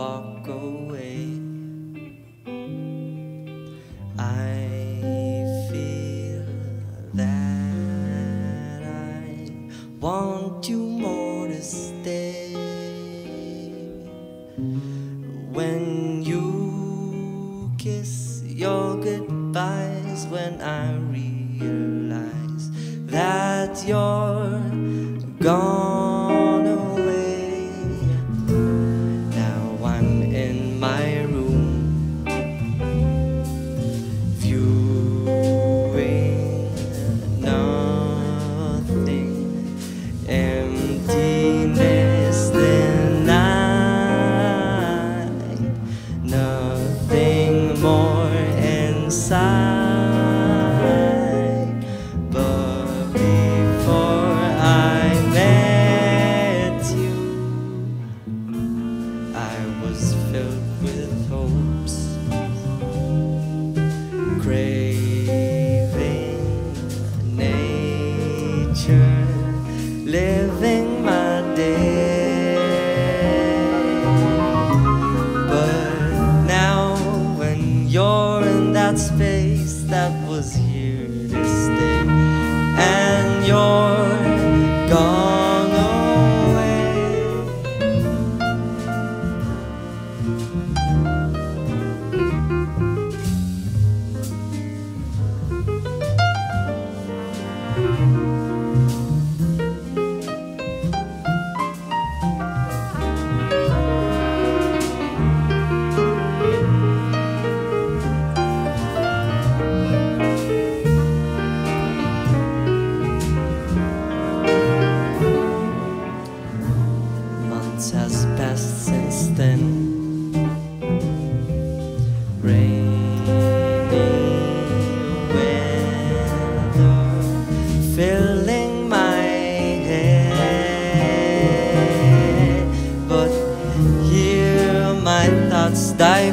walk away. I feel that I want you more to stay. When you kiss your goodbyes, when I realize that you're gone But before I met you, I was filled with hopes, craving nature, here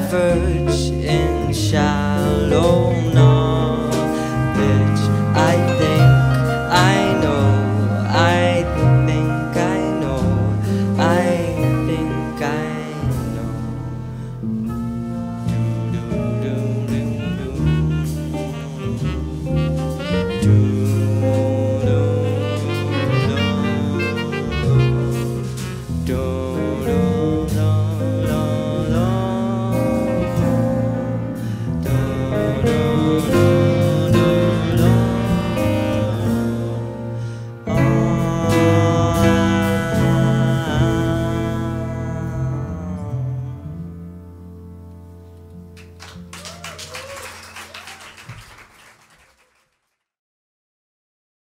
here